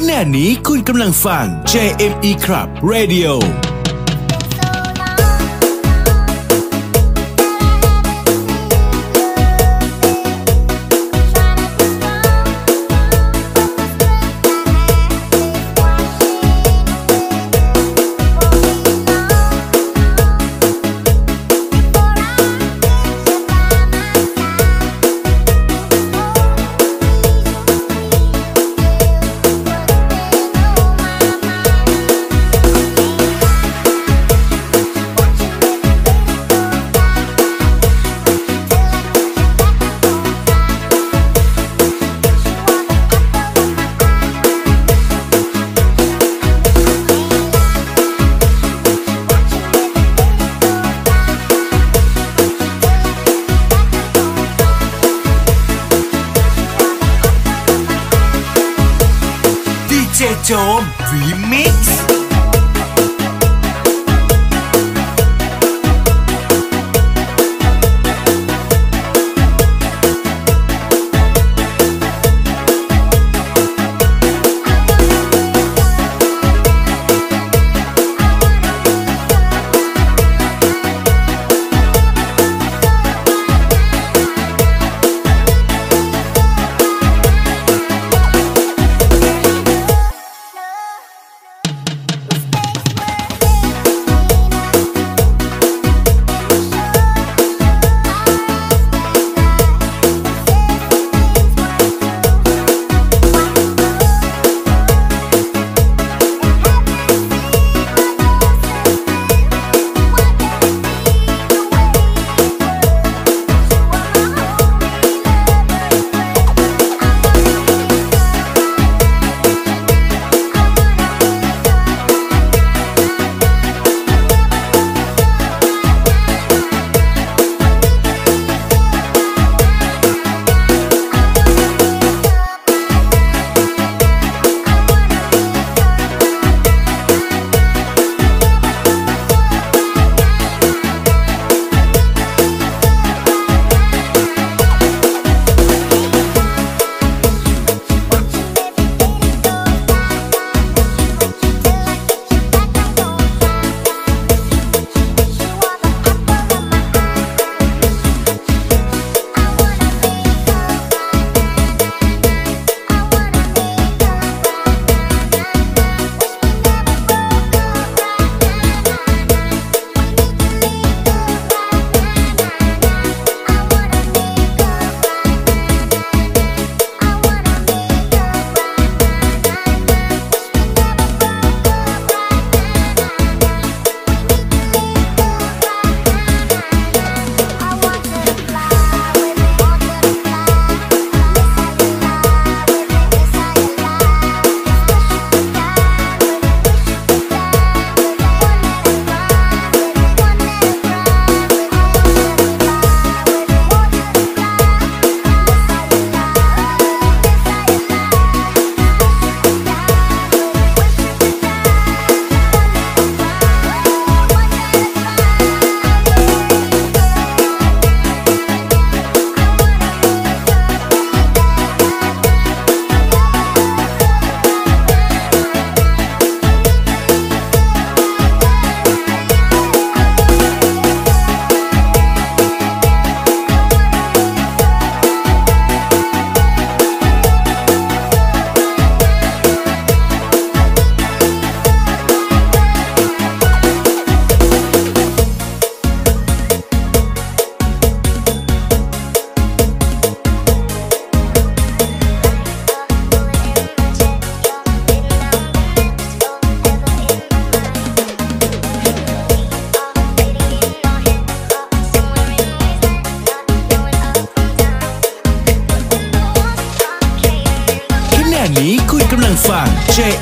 ขณะนี้คุณกำลังฟัง JME Club Radio โจมรีมิก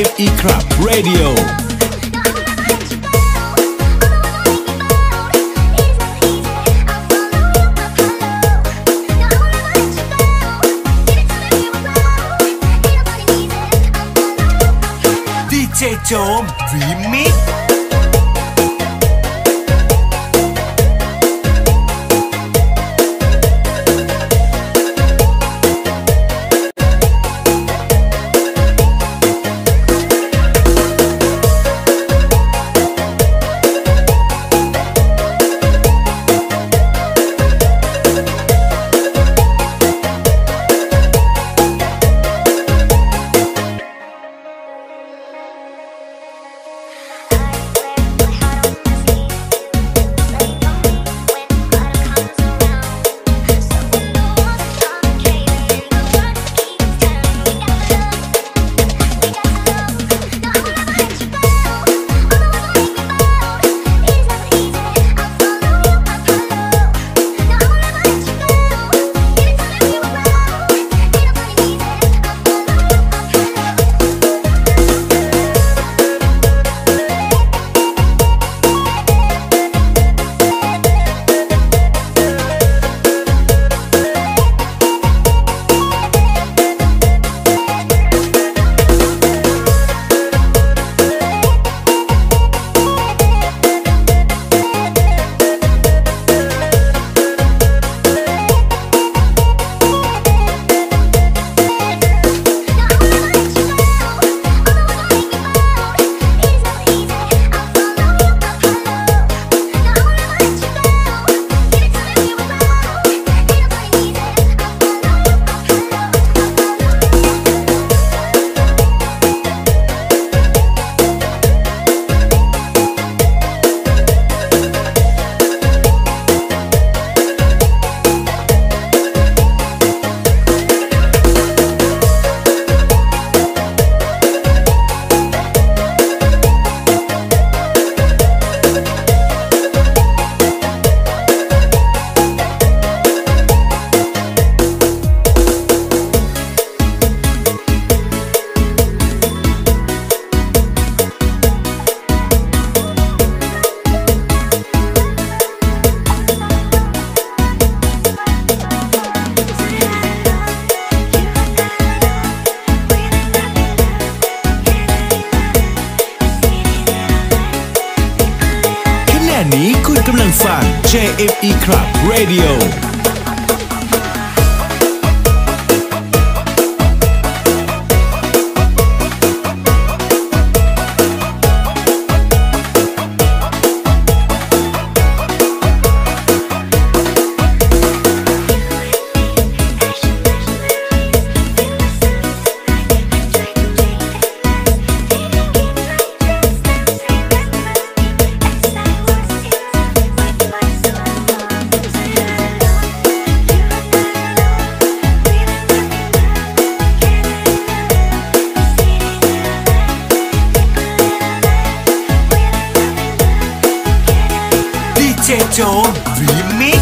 ง JME Club Radio Club Radio don't believe me?